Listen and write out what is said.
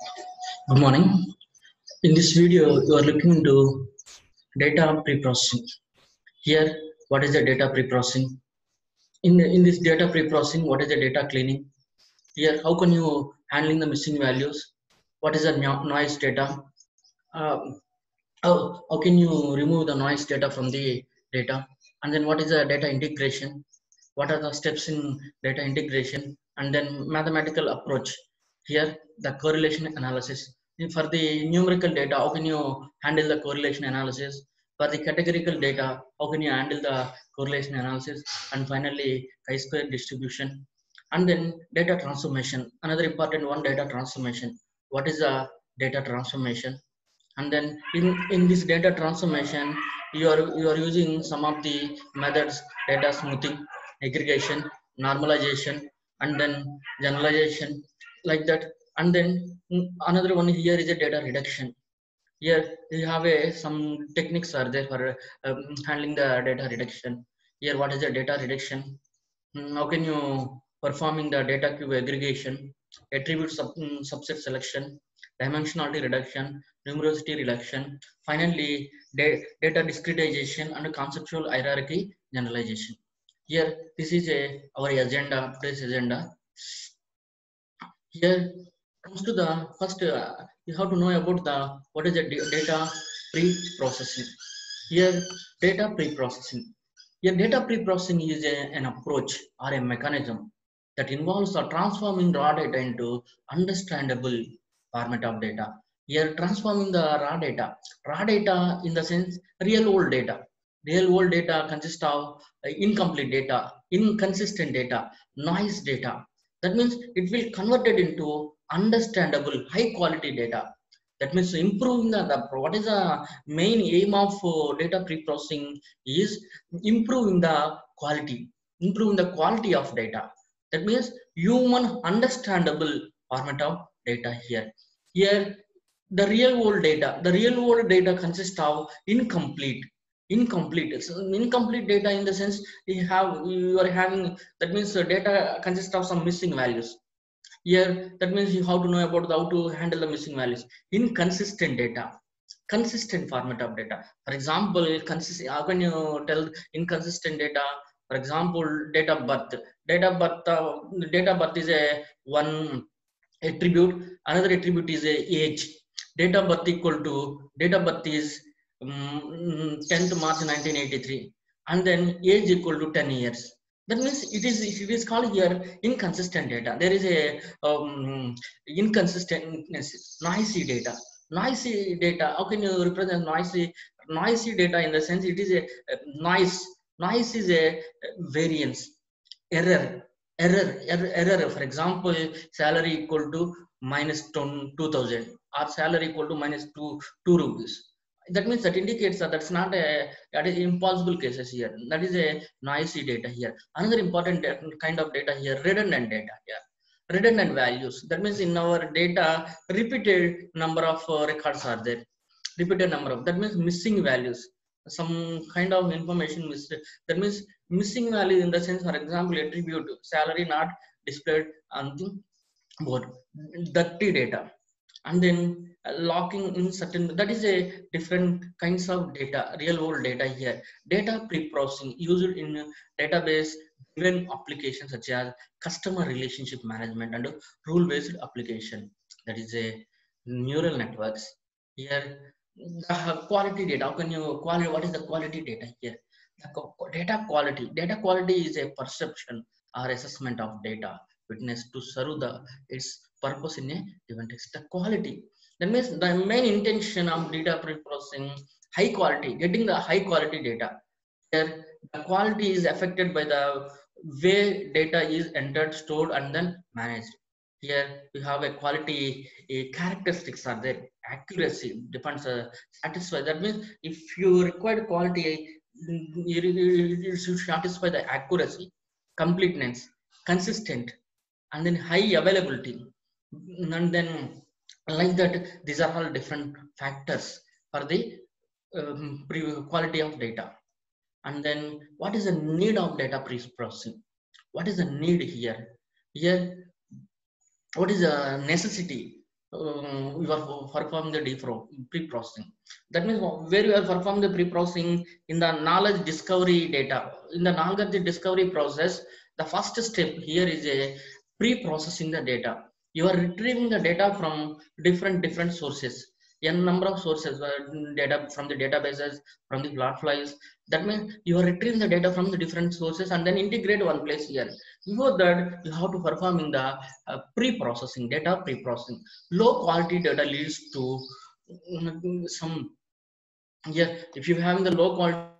Good morning. In this video, you are looking into data pre-processing. Here, what is the data pre-processing? In, in this data pre-processing, what is the data cleaning? Here, how can you handling the missing values? What is the noise data? Uh, how, how can you remove the noise data from the data? And then what is the data integration? What are the steps in data integration? And then mathematical approach. Here, the correlation analysis. For the numerical data, how can you handle the correlation analysis? For the categorical data, how can you handle the correlation analysis? And finally, chi-square distribution. And then data transformation. Another important one, data transformation. What is the data transformation? And then in, in this data transformation, you are you are using some of the methods, data smoothing, aggregation, normalization, and then generalization, like that. And then another one here is a data reduction. Here we have a some techniques are there for um, handling the data reduction. Here, what is the data reduction? Mm, How can you performing the data cube aggregation, attribute sub, mm, subset selection, dimensionality reduction, numerosity reduction, finally da- data discretization and conceptual hierarchy generalization. Here, this is a our agenda, today's agenda. Here comes to the first, uh, you have to know about the what is the data pre-processing. Here, data pre-processing. Here, data pre-processing is a, an approach or a mechanism that involves the transforming raw data into understandable format of data. Here, transforming the raw data. Raw data in the sense real world data. Real world data consists of uh, incomplete data, inconsistent data, noise data. That means it will convert it into understandable, high quality data. That means improving the, the what is the main aim of uh, data pre-processing is improving the quality, improving the quality of data. That means human understandable format of data here. Here, the real world data, the real world data consists of incomplete, incomplete. So incomplete data in the sense you have you are having that means the data consists of some missing values. Here, that means you have to know about how to handle the missing values. Inconsistent data, consistent format of data. For example, consist, how can you tell inconsistent data? For example, date of birth. Date of birth, uh, date of birth is a one attribute. Another attribute is a age. Date of birth equal to date of birth is um, 10th March 1983, and then age equal to 10 years. That means it is if it is called here inconsistent data. There is a um, inconsistentness, noisy data. Noisy data. How can you represent noisy noisy data in the sense it is a, a noise. Noise is a variance, error, error, error, error. For example, salary equal to minus 2000 or salary equal to minus 2 2 rupees that means that indicates that that's not a that is impossible cases here. That is a noisy data here. Another important kind of data here redundant data here. Redundant values. That means in our data repeated number of uh, records are there. Repeated number of that means missing values. Some kind of information missed. That means missing value in the sense for example attribute salary not displayed on the board dirty data and then uh, locking in certain that is a different kinds of data real world data here. Data pre-processing used in database driven applications such as customer relationship management and rule based application. That is a neural networks. Here the quality data how can you quality what is the quality data here? The data quality data quality is a perception or assessment of data witness to serve the its purpose in a given text. The quality. That means the main intention of data pre-processing, high quality, getting the high quality data. Here, the quality is affected by the way data is entered, stored, and then managed. Here we have a quality a characteristics are there. Accuracy depends uh, satisfy. That means if you require quality, you should satisfy the accuracy, completeness, consistent, and then high availability and then like that these are all different factors for the um, quality of data and then what is the need of data pre-processing what is the need here here what is the necessity uh, you are perform the pre-processing. That means where you are perform the pre-processing in the knowledge discovery data. In the knowledge discovery process, the first step here is a pre-processing the data. You are retrieving the data from different different sources. N number of sources uh, data from the databases from the flat files that means you are retrieving the data from the different sources and then integrate one place here. Before that you have to perform in the uh, pre-processing data pre-processing. Low quality data leads to mm, some yeah if you have the low quality